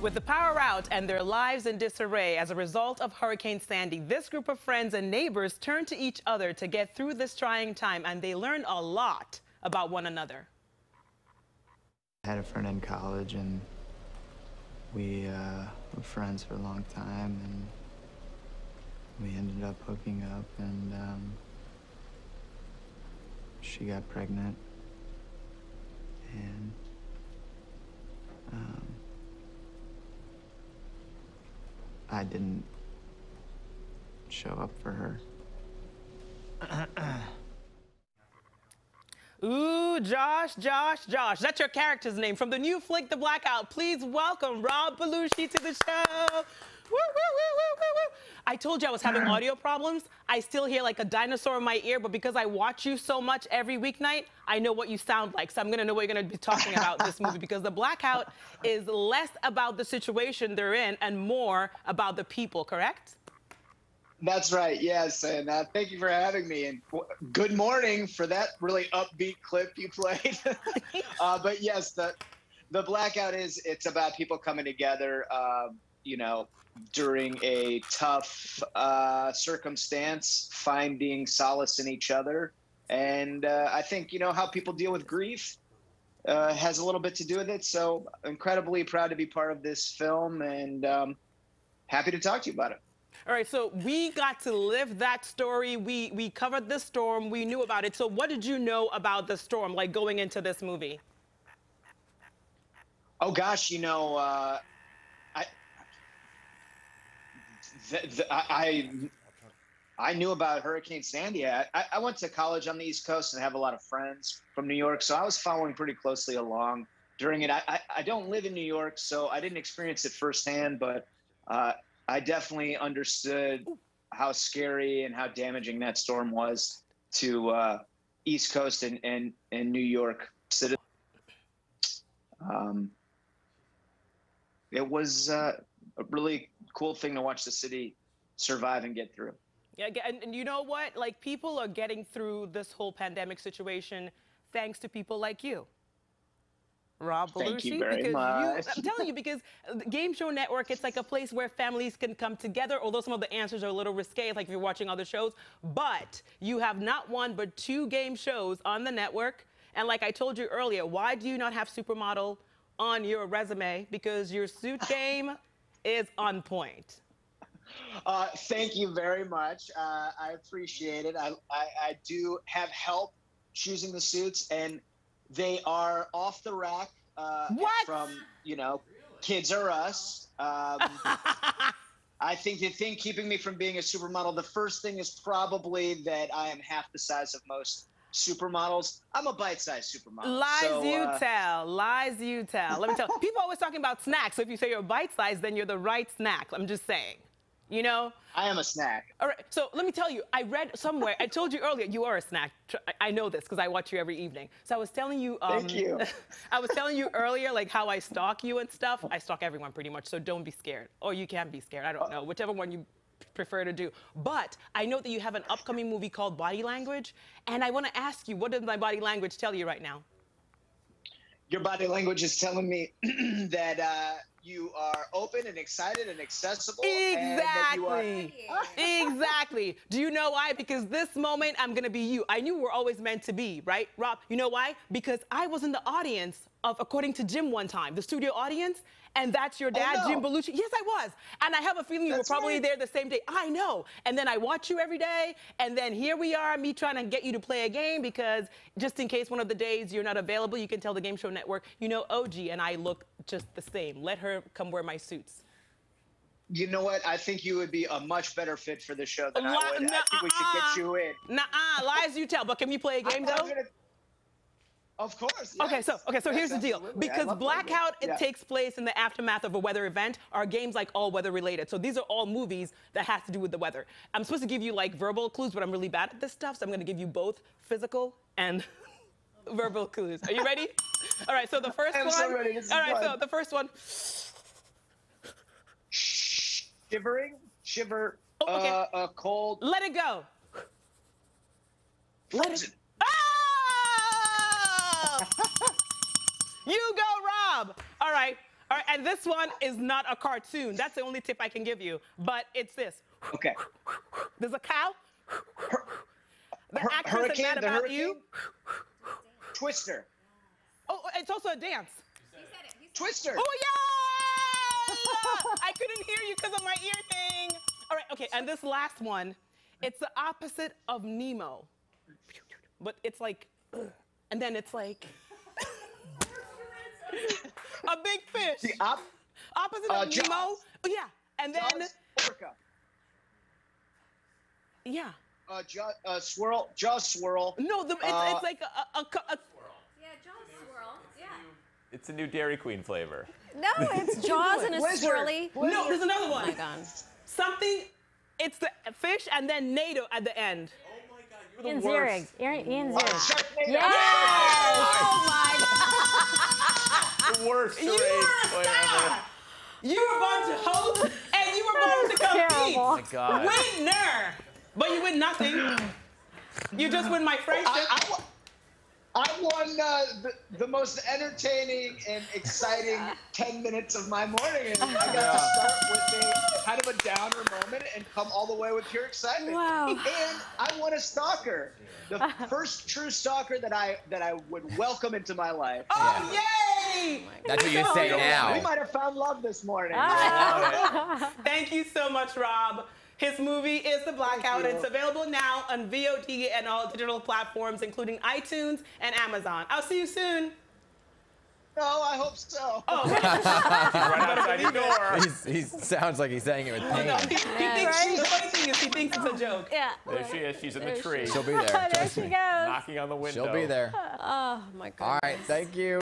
With the power out and their lives in disarray as a result of Hurricane Sandy, this group of friends and neighbors turned to each other to get through this trying time, and they learned a lot about one another. I had a friend in college, and we uh, were friends for a long time, and we ended up hooking up, and um, she got pregnant, I didn't show up for her. Ooh, Josh, Josh, Josh. That's your character's name from the new flick, The Blackout. Please welcome Rob Belushi to the show. Woo, woo, woo, woo, woo, I told you I was having audio problems. I still hear like a dinosaur in my ear, but because I watch you so much every weeknight, I know what you sound like. So I'm gonna know what you're gonna be talking about this movie because The Blackout is less about the situation they're in and more about the people, correct? That's right. Yes, and uh, thank you for having me. And good morning for that really upbeat clip you played. uh, but yes, the the blackout is it's about people coming together. Um, you know, during a tough uh, circumstance, finding solace in each other. And uh, I think, you know, how people deal with grief uh, has a little bit to do with it. So, incredibly proud to be part of this film and um, happy to talk to you about it. All right, so we got to live that story. We we covered the storm. We knew about it. So what did you know about the storm, like going into this movie? Oh gosh, you know, uh, I, I knew about Hurricane Sandy. I, I went to college on the East Coast and have a lot of friends from New York, so I was following pretty closely along during it. I, I, I don't live in New York, so I didn't experience it firsthand, but uh, I definitely understood how scary and how damaging that storm was to uh, East Coast and, and, and New York citizens. Um, it was uh, a really cool thing to watch the city survive and get through. Yeah, and, and you know what? Like people are getting through this whole pandemic situation thanks to people like you. Rob Belushi. Thank you very much. You, I'm telling you, because Game Show Network, it's like a place where families can come together, although some of the answers are a little risque, like if you're watching other shows. But you have not one, but two game shows on the network. And like I told you earlier, why do you not have Supermodel on your resume? Because your suit game is on point. Uh, thank you very much. Uh, I appreciate it. I, I, I, do have help choosing the suits, and they are off the rack uh, from, you know, Kids R Us. Um, I think the thing keeping me from being a supermodel, the first thing is probably that I am half the size of most supermodels. I'm a bite-sized supermodel. Lies so, you uh, tell. Lies you tell. Let me tell. People always talking about snacks. So if you say you're bite-sized, then you're the right snack. I'm just saying. You know? I am a snack. All right. So let me tell you, I read somewhere, I told you earlier, you are a snack. I know this because I watch you every evening. So I was telling you. Um, Thank you. I was telling you earlier, like how I stalk you and stuff. I stalk everyone pretty much. So don't be scared. Or you can be scared. I don't know. Whichever one you prefer to do. But I know that you have an upcoming movie called Body Language, and I want to ask you, what does my body language tell you right now? Your body language is telling me that uh, you are open and excited and accessible. Exactly. And exactly. Do you know why? Because this moment, I'm going to be you. I knew we're always meant to be, right? Rob, you know why? Because I was in the audience of According to Jim one time, the studio audience, and that's your oh, dad, oh, no. Jim Belushi. Yes, I was. And I have a feeling you were probably right. there the same day. I know. And then I watch you every day, and then here we are, me trying to get you to play a game because just in case one of the days you're not available, you can tell the Game Show Network, you know, OG and I look just the same. Let her come wear my suits. You know what? I think you would be a much better fit for the show than I would. I think we should get you in. Nah, lies you tell. But can we play a game though? Of course. Yes. Okay, so okay, so yes, here's the deal. Because blackout it yeah. takes place in the aftermath of a weather event. Our games like all weather related. So these are all movies that has to do with the weather. I'm supposed to give you like verbal clues, but I'm really bad at this stuff, so I'm gonna give you both physical and verbal clues. Are you ready? all right. So the first I'm one. So ready. all right. So the first one. Shivering, shiver, oh, okay. uh, uh, cold. Let it go. Let it. You go, Rob. All right. All right, and this one is not a cartoon. That's the only tip I can give you. But it's this. Okay. There's a cow. The Hur- actress is hurricane, mad about hurricane. you. Twister. Oh, it's also a dance. Twister. Oh yeah! I couldn't hear you because of my ear thing. All right, okay, and this last one, it's the opposite of Nemo, but it's like, and then it's like a big fish. The op- Opposite Uh, of Nemo. Jaws. Oh, yeah, and then Jaws, orca. yeah. Uh, jaw, uh, swirl. Jaw swirl. No, the, it's, Uh, it's like a, a, a, a Yeah, Jaws swirl. Yeah. It's a new Dairy Queen flavor. No, it's Jaws and a Blizzard. swirly. no. There's another Oh one. my god. Something. It's the fish and then NATO at the end. Oh my God, Ian Ziering. Ian, Ian Uh, Ziering. Sharknado. Yes! Oh my god. The worst You charade are a play star. You were born to host and you were born to compete. Terrible. Oh my God. Winner. But you win nothing. You just win my friendship. I, I, wa- I won uh, the, the most entertaining and exciting 10 minutes of my morning. And I got to start with a kind of a downer moment and come all the way with pure excitement. Wow. And I won a stalker. The first true stalker that I that I would welcome into my life. oh, yay! That's what you So say now. We might have found love this morning. Ah. Thank you so much, Rob. His movie is The Blackout. It's available now on VOD and all digital platforms, including iTunes and Amazon. I'll see you soon. No, I hope so. Oh, Right outside your door. He's, he sounds like he's saying it with oh, pain. no, he, he thinks, the funny thing is he thinks it's a joke. Yeah. There she is. She's in the There she tree, She'll be there. there she me. goes. knocking on the window. She'll be there. Oh my god. All right, thank you.